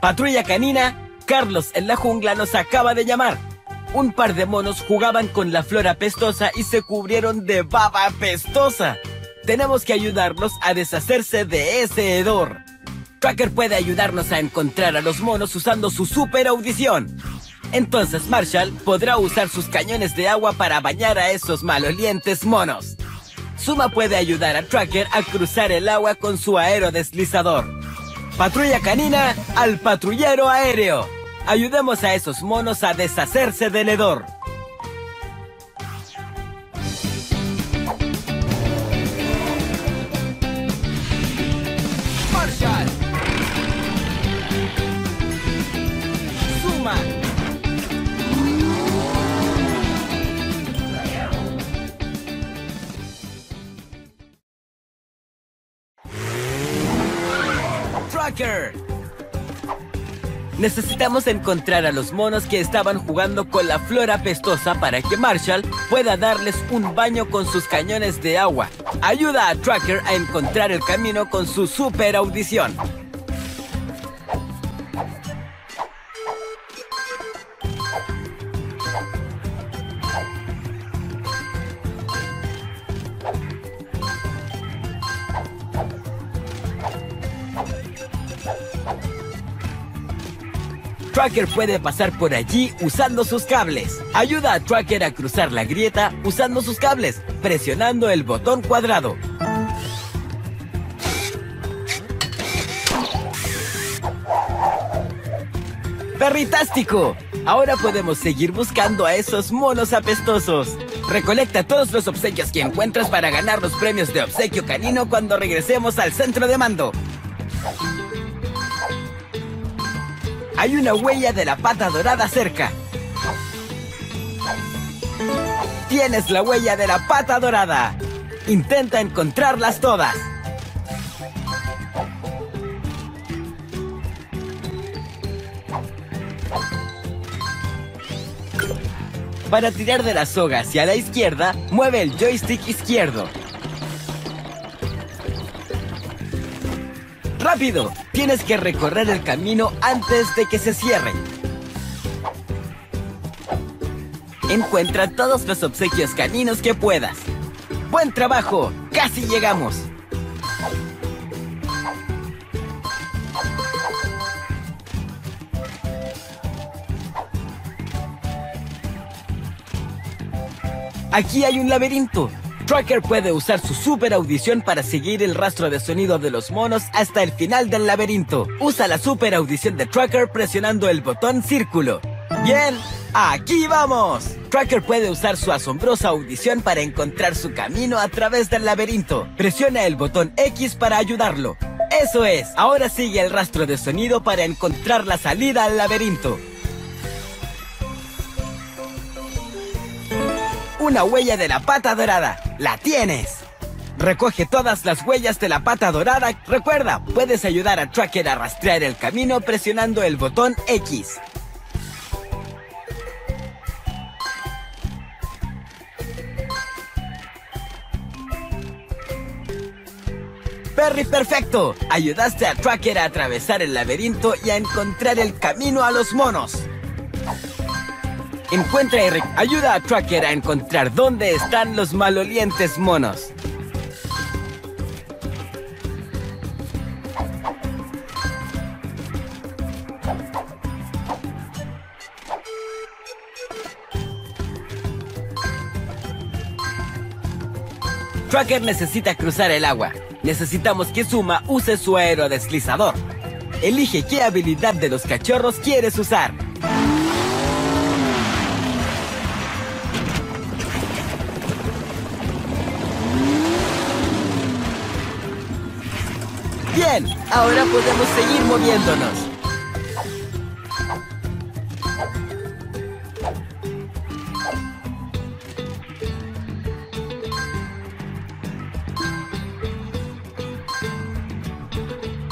Patrulla canina, Carlos en la jungla nos acaba de llamar. Un par de monos jugaban con la flor apestosa y se cubrieron de baba apestosa. Tenemos que ayudarlos a deshacerse de ese hedor. Tracker puede ayudarnos a encontrar a los monos usando su super audición. Entonces Marshall podrá usar sus cañones de agua para bañar a esos malolientes monos. Suma puede ayudar a Tracker a cruzar el agua con su aerodeslizador. Patrulla canina al patrullero aéreo. Ayudemos a esos monos a deshacerse del hedor. Necesitamos encontrar a los monos que estaban jugando con la flor apestosa para que Marshall pueda darles un baño con sus cañones de agua. Ayuda a Tracker a encontrar el camino con su super audición. Tracker puede pasar por allí usando sus cables. Ayuda a Tracker a cruzar la grieta usando sus cables, presionando el botón cuadrado. ¡Perritástico! Ahora podemos seguir buscando a esos monos apestosos. Recolecta todos los obsequios que encuentras para ganar los premios de obsequio canino cuando regresemos al centro de mando. Hay una huella de la pata dorada cerca. Tienes la huella de la pata dorada. Intenta encontrarlas todas. Para tirar de la soga hacia la izquierda, mueve el joystick izquierdo. ¡Rápido! Tienes que recorrer el camino antes de que se cierre. Encuentra todos los obsequios caninos que puedas. ¡Buen trabajo! ¡Casi llegamos! Aquí hay un laberinto. Tracker puede usar su super audición para seguir el rastro de sonido de los monos hasta el final del laberinto. Usa la super audición de Tracker presionando el botón círculo. Bien, aquí vamos. Tracker puede usar su asombrosa audición para encontrar su camino a través del laberinto. Presiona el botón X para ayudarlo. Eso es, ahora sigue el rastro de sonido para encontrar la salida al laberinto. Una huella de la pata dorada. ¡La tienes! Recoge todas las huellas de la pata dorada. Recuerda, puedes ayudar a Tracker a rastrear el camino presionando el botón X. Perry perfecto. Ayudaste a Tracker a atravesar el laberinto y a encontrar el camino a los monos. Encuentra y ayuda a Tracker a encontrar dónde están los malolientes monos. Tracker necesita cruzar el agua. Necesitamos que Suma use su aerodeslizador. Elige qué habilidad de los cachorros quieres usar. Bien, ahora podemos seguir moviéndonos.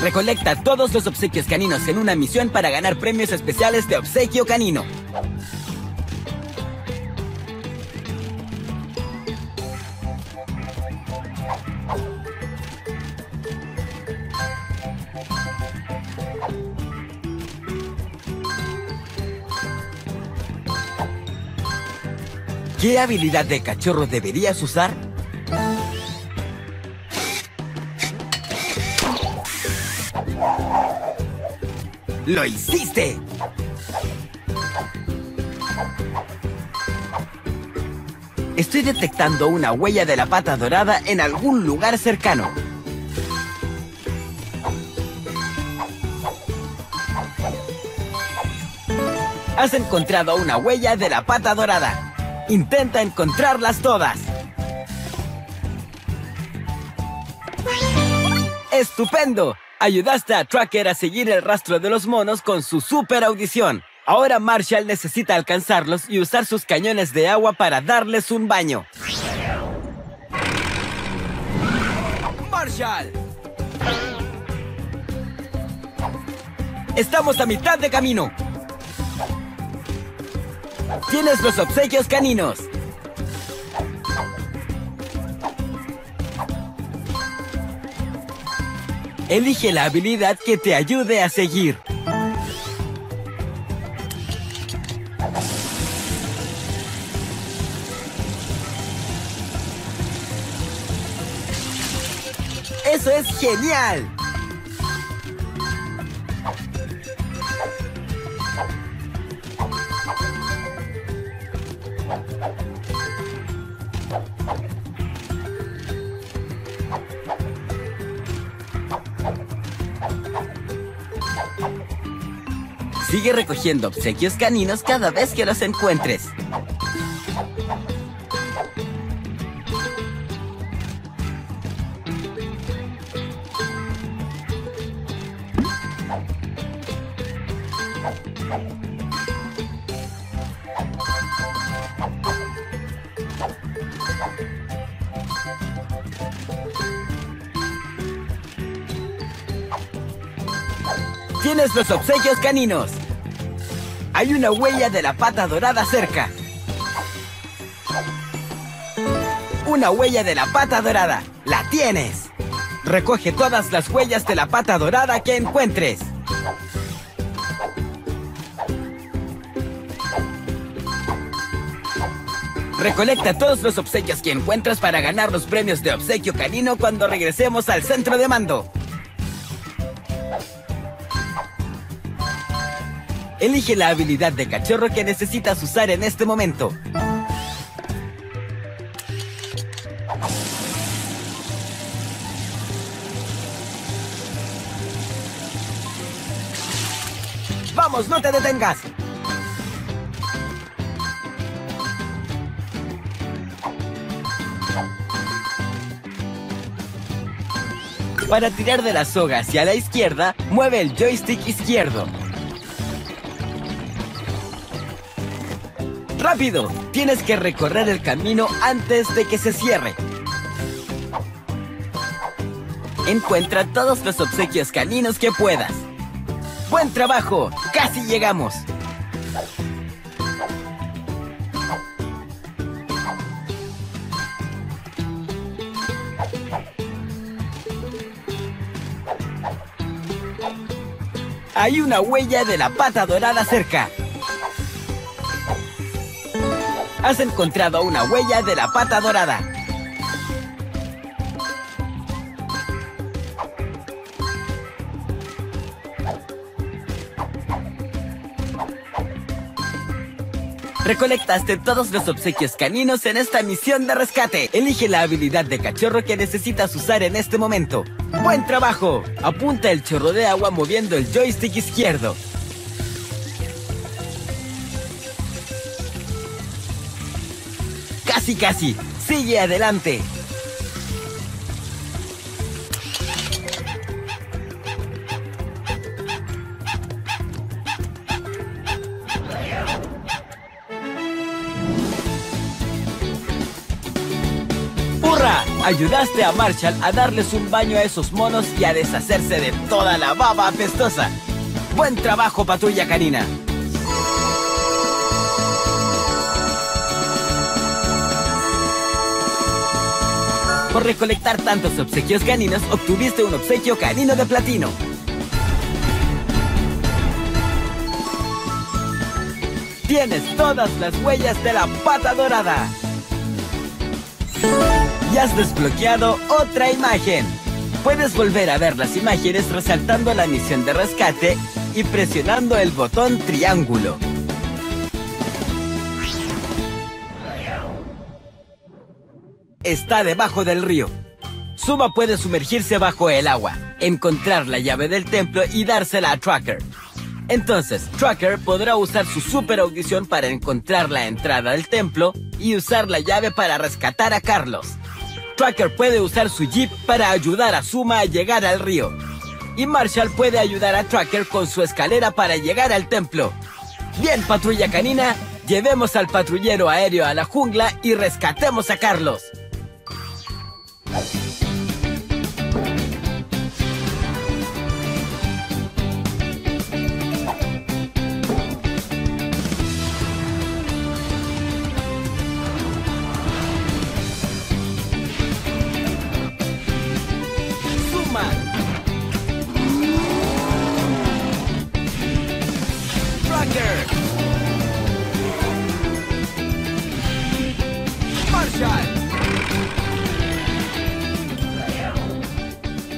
Recolecta todos los obsequios caninos en una misión para ganar premios especiales de obsequio canino. ¿Qué habilidad de cachorro deberías usar? ¡Lo hiciste! Estoy detectando una huella de la pata dorada en algún lugar cercano. Has encontrado una huella de la pata dorada. Intenta encontrarlas todas. ¡Estupendo! Ayudaste a Tracker a seguir el rastro de los monos con su super audición. Ahora Marshall necesita alcanzarlos y usar sus cañones de agua para darles un baño. ¡Marshall! Estamos a mitad de camino. Tienes los obsequios caninos. Elige la habilidad que te ayude a seguir. ¡Eso es genial! Sigue recogiendo obsequios caninos cada vez que los encuentres. Tienes los obsequios caninos. Hay una huella de la pata dorada cerca. Una huella de la pata dorada. ¡La tienes! Recoge todas las huellas de la pata dorada que encuentres. Recolecta todos los obsequios que encuentras para ganar los premios de obsequio canino cuando regresemos al centro de mando. Elige la habilidad de cachorro que necesitas usar en este momento. ¡Vamos, no te detengas! Para tirar de la soga hacia la izquierda, mueve el joystick izquierdo. ¡Rápido! Tienes que recorrer el camino antes de que se cierre. Encuentra todos los obsequios caninos que puedas. ¡Buen trabajo! ¡Casi llegamos! Hay una huella de la pata dorada cerca. Has encontrado una huella de la pata dorada. Recolectaste todos los obsequios caninos en esta misión de rescate. Elige la habilidad de cachorro que necesitas usar en este momento. ¡Buen trabajo! Apunta el chorro de agua moviendo el joystick izquierdo. Casi, casi. Sigue adelante. ¡Hurra! Ayudaste a Marshall a darles un baño a esos monos y a deshacerse de toda la baba apestosa. ¡Buen trabajo, patrulla canina! Por recolectar tantos obsequios caninos, obtuviste un obsequio canino de platino. Tienes todas las huellas de la pata dorada. Y has desbloqueado otra imagen. Puedes volver a ver las imágenes resaltando la misión de rescate y presionando el botón triángulo. Está debajo del río. Suma puede sumergirse bajo el agua, encontrar la llave del templo y dársela a Tracker. Entonces, Tracker podrá usar su super audición para encontrar la entrada del templo y usar la llave para rescatar a Carlos. Tracker puede usar su jeep para ayudar a Suma a llegar al río. Y Marshall puede ayudar a Tracker con su escalera para llegar al templo. Bien, patrulla canina, llevemos al patrullero aéreo a la jungla y rescatemos a Carlos.